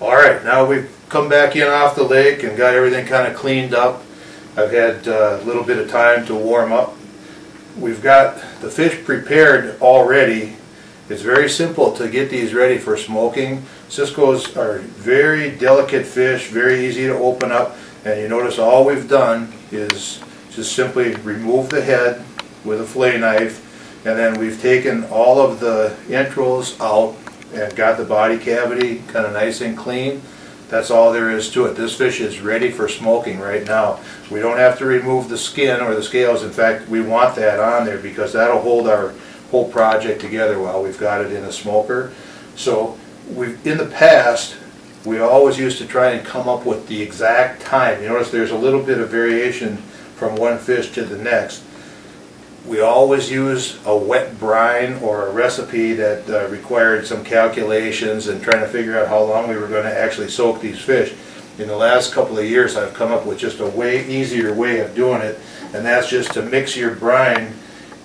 All right, now we've come back in off the lake and got everything kind of cleaned up. I've had uh, a little bit of time to warm up. We've got the fish prepared already. It's very simple to get these ready for smoking. Ciscoes are very delicate fish, very easy to open up. And you notice all we've done is just simply remove the head with a fillet knife and then we've taken all of the entrails out and got the body cavity kind of nice and clean. That's all there is to it. This fish is ready for smoking right now. We don't have to remove the skin or the scales. In fact, we want that on there because that'll hold our whole project together while we've got it in a smoker. So we've in the past, we always used to try and come up with the exact time. You notice there's a little bit of variation from one fish to the next we always use a wet brine or a recipe that uh, required some calculations and trying to figure out how long we were going to actually soak these fish. In the last couple of years, I've come up with just a way easier way of doing it, and that's just to mix your brine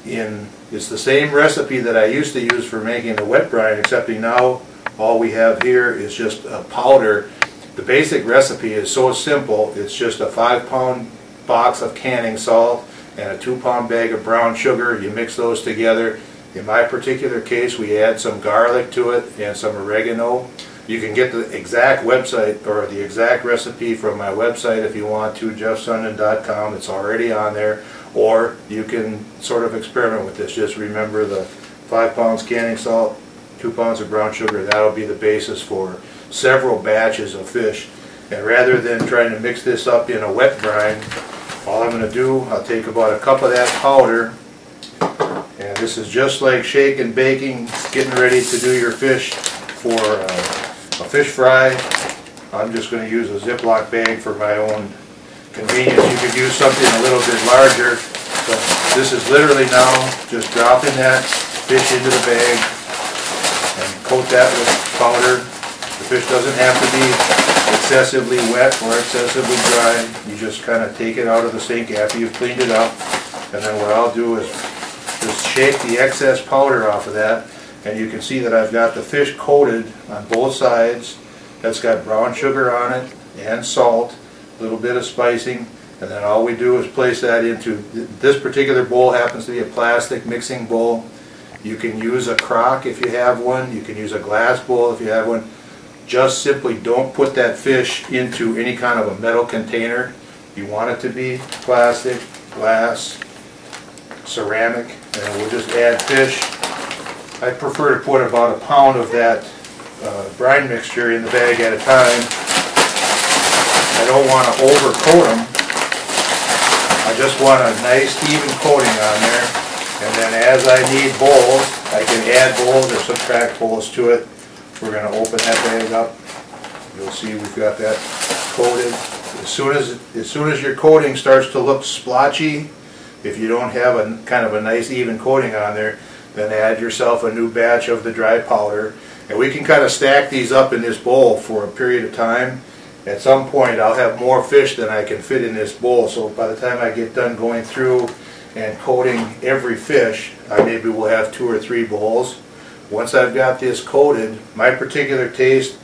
in. It's the same recipe that I used to use for making the wet brine, except now all we have here is just a powder. The basic recipe is so simple. It's just a five pound box of canning salt, and a two pound bag of brown sugar. You mix those together. In my particular case, we add some garlic to it and some oregano. You can get the exact website or the exact recipe from my website if you want to, jeffsundin.com. It's already on there. Or you can sort of experiment with this. Just remember the five pounds canning salt, two pounds of brown sugar. That'll be the basis for several batches of fish. And rather than trying to mix this up in a wet brine, all I'm going to do, I'll take about a cup of that powder, and this is just like shaking, baking, getting ready to do your fish for uh, a fish fry. I'm just going to use a Ziploc bag for my own convenience. You could use something a little bit larger, but this is literally now just dropping that fish into the bag and coat that with powder. Fish doesn't have to be excessively wet or excessively dry. You just kind of take it out of the sink after you've cleaned it up. And then what I'll do is just shake the excess powder off of that. And you can see that I've got the fish coated on both sides. That's got brown sugar on it and salt, a little bit of spicing. And then all we do is place that into, this particular bowl happens to be a plastic mixing bowl. You can use a crock if you have one. You can use a glass bowl if you have one just simply don't put that fish into any kind of a metal container. You want it to be plastic, glass, ceramic, and we'll just add fish. I prefer to put about a pound of that uh, brine mixture in the bag at a time. I don't want to overcoat them. I just want a nice even coating on there. And then as I need bowls, I can add bowls or subtract bowls to it. We're gonna open that bag up. You'll see we've got that coated. As soon as, as soon as your coating starts to look splotchy, if you don't have a kind of a nice even coating on there, then add yourself a new batch of the dry powder. And we can kind of stack these up in this bowl for a period of time. At some point I'll have more fish than I can fit in this bowl, so by the time I get done going through and coating every fish, I maybe will have two or three bowls. Once I've got this coated, my particular taste,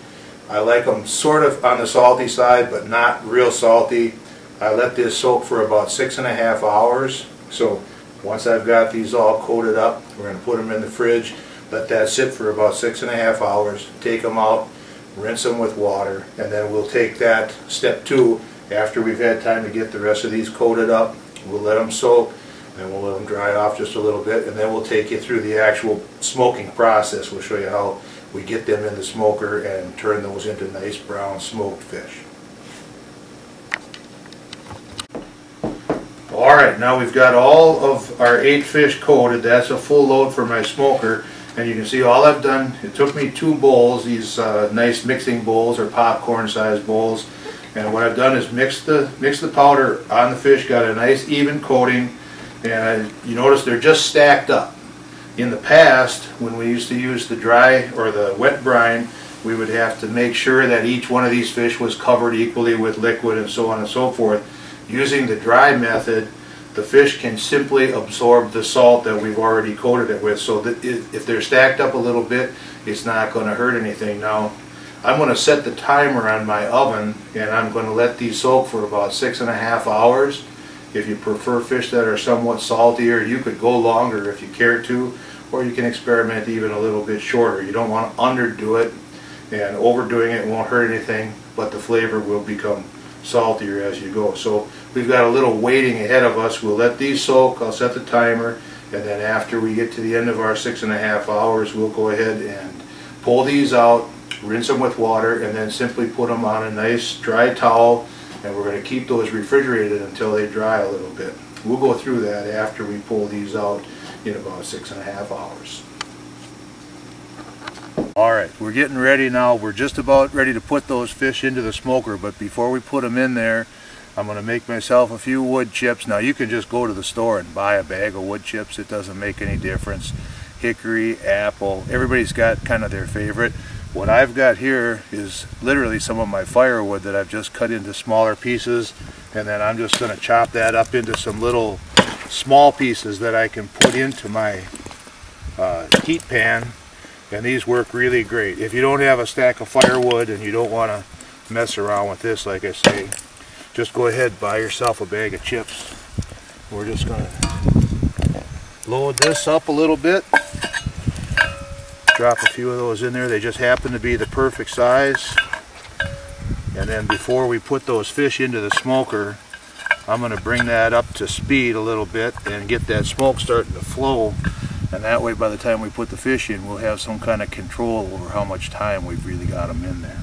I like them sort of on the salty side, but not real salty. I let this soak for about six and a half hours. So once I've got these all coated up, we're going to put them in the fridge, let that sit for about six and a half hours, take them out, rinse them with water, and then we'll take that step two after we've had time to get the rest of these coated up. We'll let them soak and we'll let them dry off just a little bit, and then we'll take you through the actual smoking process. We'll show you how we get them in the smoker and turn those into nice brown smoked fish. All right, now we've got all of our eight fish coated. That's a full load for my smoker. And you can see all I've done, it took me two bowls, these uh, nice mixing bowls or popcorn sized bowls. And what I've done is mix the, mix the powder on the fish, got a nice even coating and you notice they're just stacked up. In the past, when we used to use the dry or the wet brine, we would have to make sure that each one of these fish was covered equally with liquid and so on and so forth. Using the dry method, the fish can simply absorb the salt that we've already coated it with. So that if they're stacked up a little bit, it's not going to hurt anything. Now, I'm going to set the timer on my oven and I'm going to let these soak for about six and a half hours. If you prefer fish that are somewhat saltier, you could go longer if you care to, or you can experiment even a little bit shorter. You don't want to underdo it, and overdoing it won't hurt anything, but the flavor will become saltier as you go. So we've got a little waiting ahead of us. We'll let these soak. I'll set the timer, and then after we get to the end of our six and a half hours, we'll go ahead and pull these out, rinse them with water, and then simply put them on a nice dry towel and we're going to keep those refrigerated until they dry a little bit. We'll go through that after we pull these out in about six and a half hours. Alright, we're getting ready now. We're just about ready to put those fish into the smoker, but before we put them in there, I'm going to make myself a few wood chips. Now you can just go to the store and buy a bag of wood chips. It doesn't make any difference. Hickory, apple, everybody's got kind of their favorite. What I've got here is literally some of my firewood that I've just cut into smaller pieces and then I'm just going to chop that up into some little small pieces that I can put into my uh, heat pan and these work really great. If you don't have a stack of firewood and you don't want to mess around with this like I say, just go ahead buy yourself a bag of chips. We're just going to load this up a little bit drop a few of those in there. They just happen to be the perfect size. And then before we put those fish into the smoker, I'm going to bring that up to speed a little bit and get that smoke starting to flow. And that way by the time we put the fish in, we'll have some kind of control over how much time we've really got them in there.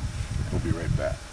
We'll be right back.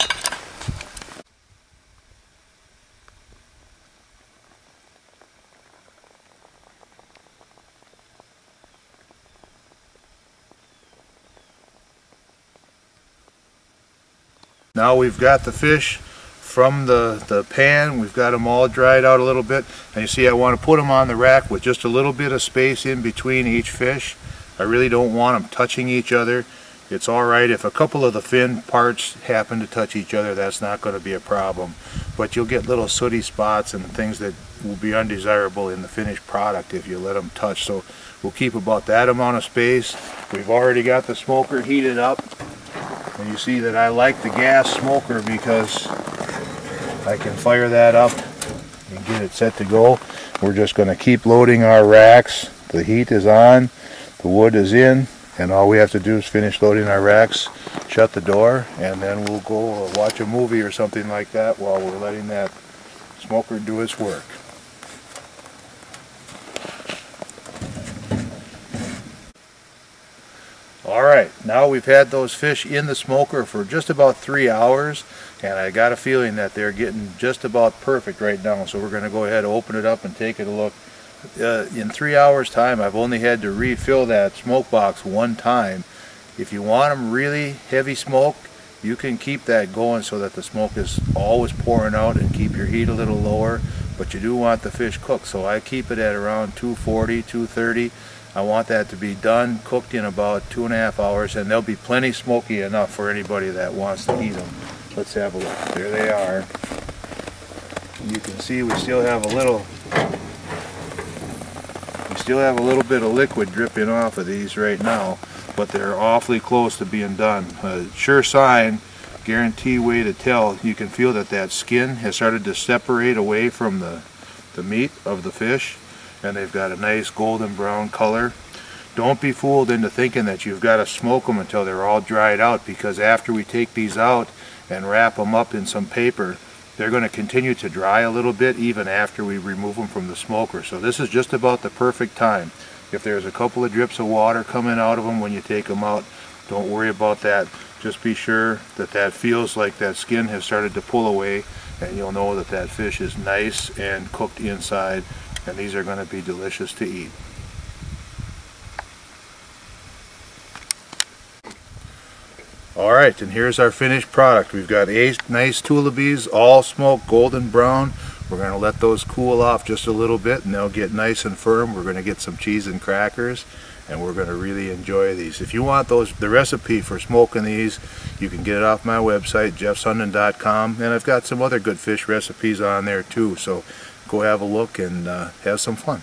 Now we've got the fish from the, the pan. We've got them all dried out a little bit. And you see I want to put them on the rack with just a little bit of space in between each fish. I really don't want them touching each other. It's alright if a couple of the fin parts happen to touch each other, that's not going to be a problem. But you'll get little sooty spots and things that will be undesirable in the finished product if you let them touch. So we'll keep about that amount of space. We've already got the smoker heated up. And you see that I like the gas smoker because I can fire that up and get it set to go. We're just going to keep loading our racks. The heat is on, the wood is in, and all we have to do is finish loading our racks, shut the door, and then we'll go watch a movie or something like that while we're letting that smoker do its work. Alright, now we've had those fish in the smoker for just about three hours and I got a feeling that they're getting just about perfect right now so we're going to go ahead and open it up and take it a look. Uh, in three hours time I've only had to refill that smoke box one time. If you want them really heavy smoke you can keep that going so that the smoke is always pouring out and keep your heat a little lower but you do want the fish cooked so I keep it at around 240, 230 I want that to be done, cooked in about two and a half hours, and they'll be plenty smoky enough for anybody that wants to eat them. Let's have a look. There they are. You can see we still have a little we still have a little bit of liquid dripping off of these right now, but they're awfully close to being done. A sure sign, guarantee way to tell, you can feel that that skin has started to separate away from the, the meat of the fish and they've got a nice golden brown color. Don't be fooled into thinking that you've got to smoke them until they're all dried out because after we take these out and wrap them up in some paper, they're going to continue to dry a little bit even after we remove them from the smoker. So this is just about the perfect time. If there's a couple of drips of water coming out of them when you take them out, don't worry about that. Just be sure that that feels like that skin has started to pull away and you'll know that that fish is nice and cooked inside and these are going to be delicious to eat. Alright, and here's our finished product. We've got eight nice tullibees, all smoked golden brown. We're going to let those cool off just a little bit and they'll get nice and firm. We're going to get some cheese and crackers and we're going to really enjoy these. If you want those, the recipe for smoking these, you can get it off my website, jeffsundin.com, and I've got some other good fish recipes on there too. So go have a look and uh, have some fun.